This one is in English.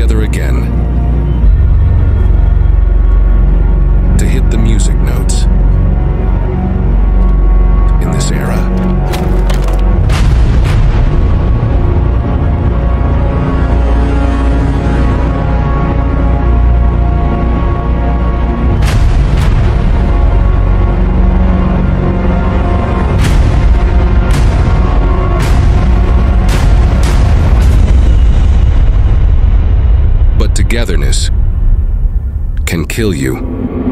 together again. togetherness can kill you.